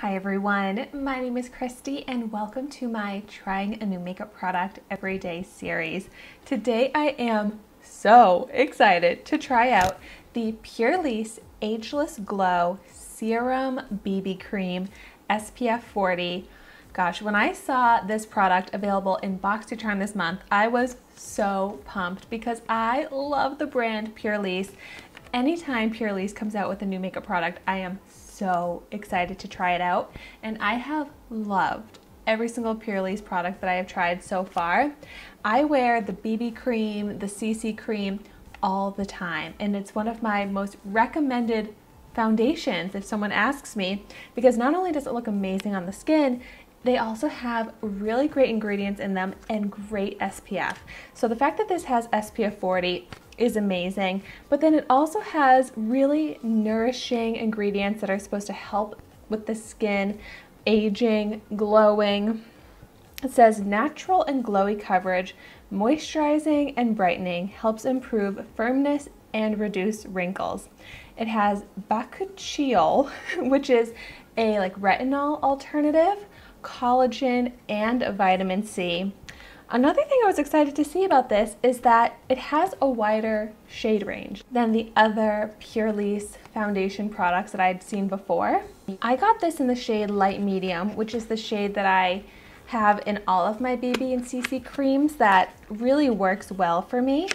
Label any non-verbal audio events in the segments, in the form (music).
Hi everyone, my name is Kristi and welcome to my Trying a New Makeup Product Everyday series. Today I am so excited to try out the Purlisse Ageless Glow Serum BB Cream SPF 40. Gosh, when I saw this product available in BoxyCharm this month, I was so pumped because I love the brand Purlisse. Anytime Purlisse comes out with a new makeup product, I am so excited to try it out. And I have loved every single Purlisse product that I have tried so far. I wear the BB cream, the CC cream all the time. And it's one of my most recommended foundations if someone asks me because not only does it look amazing on the skin, they also have really great ingredients in them and great SPF. So the fact that this has SPF 40 is amazing. But then it also has really nourishing ingredients that are supposed to help with the skin aging, glowing. It says natural and glowy coverage, moisturizing and brightening, helps improve firmness and reduce wrinkles. It has bakuchiol, (laughs) which is a like retinol alternative, collagen, and vitamin C. Another thing I was excited to see about this is that it has a wider shade range than the other Purlisse foundation products that I had seen before. I got this in the shade light medium, which is the shade that I have in all of my BB and CC creams that really works well for me.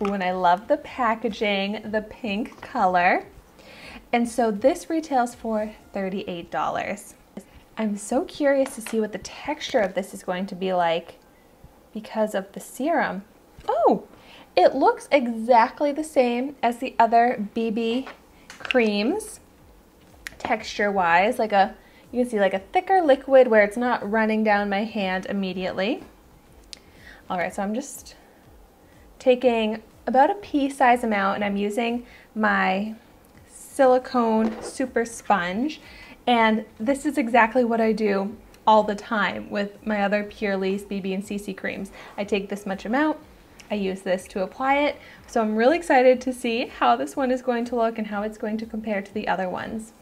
And I love the packaging, the pink color. And so this retails for $38. I'm so curious to see what the texture of this is going to be like because of the serum. Oh, it looks exactly the same as the other BB creams texture wise like a you can see like a thicker liquid where it's not running down my hand immediately all right so I'm just taking about a pea size amount and I'm using my silicone super sponge and this is exactly what I do all the time with my other Purlisse BB and CC creams. I take this much amount, I use this to apply it, so I'm really excited to see how this one is going to look and how it's going to compare to the other ones.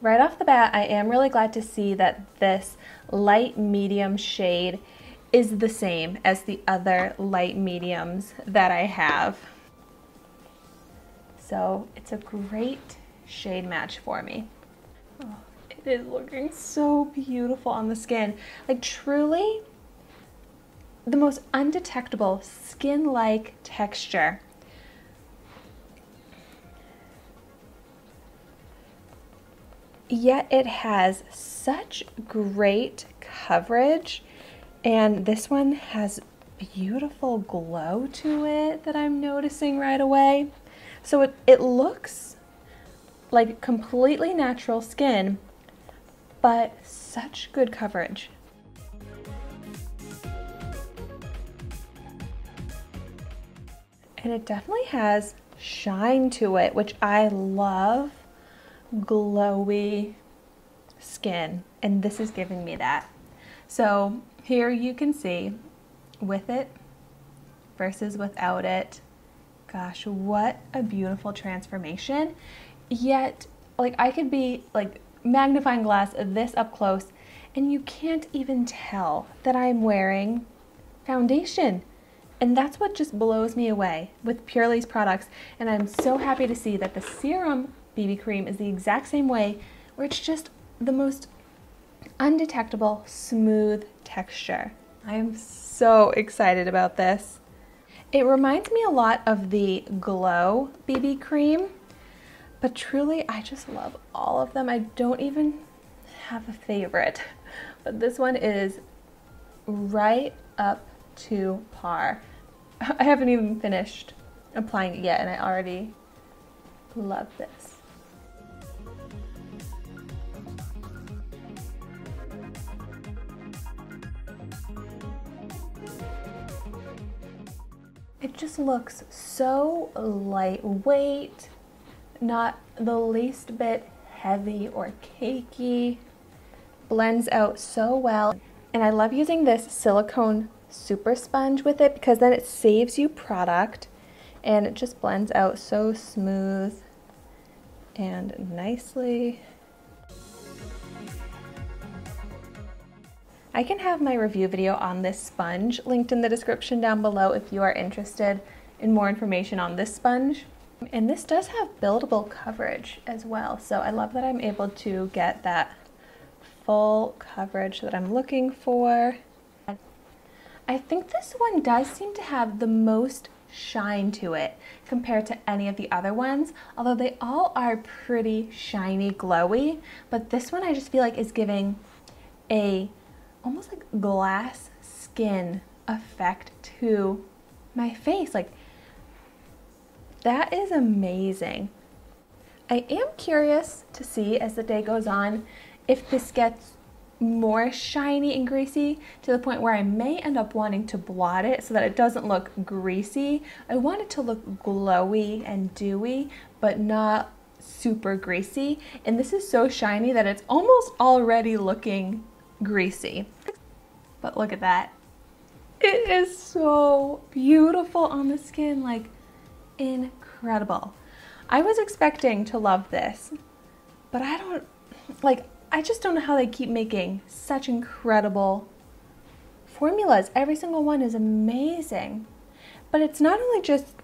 Right off the bat, I am really glad to see that this light medium shade is the same as the other light mediums that I have. So it's a great shade match for me. Oh, it is looking so beautiful on the skin. Like truly the most undetectable skin-like texture. Yet it has such great coverage and this one has beautiful glow to it that I'm noticing right away. So it, it looks like completely natural skin, but such good coverage. And it definitely has shine to it, which I love glowy skin. And this is giving me that. So here you can see with it versus without it. Gosh, what a beautiful transformation yet like I could be like magnifying glass this up close and you can't even tell that I'm wearing foundation. And that's what just blows me away with Purlisse products. And I'm so happy to see that the serum BB cream is the exact same way where it's just the most undetectable, smooth texture. I am so excited about this. It reminds me a lot of the Glow BB cream but truly, I just love all of them. I don't even have a favorite, (laughs) but this one is right up to par. (laughs) I haven't even finished applying it yet and I already love this. It just looks so lightweight not the least bit heavy or cakey. Blends out so well. And I love using this silicone super sponge with it because then it saves you product and it just blends out so smooth and nicely. I can have my review video on this sponge linked in the description down below if you are interested in more information on this sponge. And this does have buildable coverage as well. So I love that I'm able to get that full coverage that I'm looking for. I think this one does seem to have the most shine to it compared to any of the other ones, although they all are pretty shiny, glowy, but this one I just feel like is giving a almost like glass skin effect to my face. Like that is amazing. I am curious to see as the day goes on if this gets more shiny and greasy to the point where I may end up wanting to blot it so that it doesn't look greasy. I want it to look glowy and dewy, but not super greasy. And this is so shiny that it's almost already looking greasy. But look at that. It is so beautiful on the skin, like incredible. I was expecting to love this, but I don't, like, I just don't know how they keep making such incredible formulas. Every single one is amazing. But it's not only just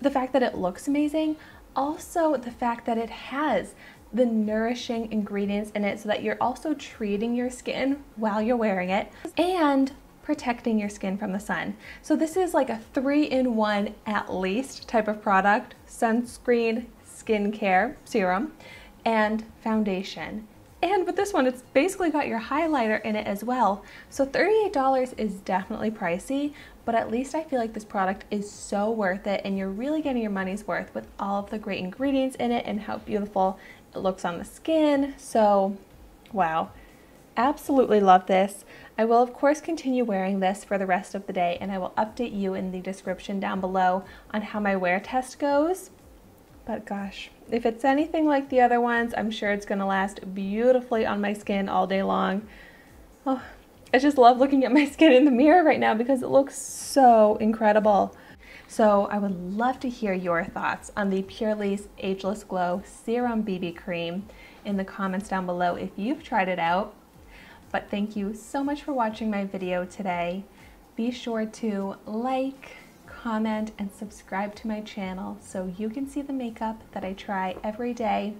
the fact that it looks amazing, also the fact that it has the nourishing ingredients in it so that you're also treating your skin while you're wearing it and protecting your skin from the sun. So this is like a three-in-one at least type of product, sunscreen, skincare, serum, and foundation. And with this one, it's basically got your highlighter in it as well. So $38 is definitely pricey, but at least I feel like this product is so worth it and you're really getting your money's worth with all of the great ingredients in it and how beautiful it looks on the skin. So, wow. Absolutely love this. I will of course continue wearing this for the rest of the day and I will update you in the description down below on how my wear test goes. But gosh, if it's anything like the other ones, I'm sure it's going to last beautifully on my skin all day long. Oh, I just love looking at my skin in the mirror right now because it looks so incredible. So I would love to hear your thoughts on the Purlisse Ageless Glow Serum BB Cream in the comments down below if you've tried it out. But thank you so much for watching my video today. Be sure to like, comment, and subscribe to my channel so you can see the makeup that I try every day.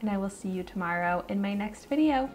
And I will see you tomorrow in my next video.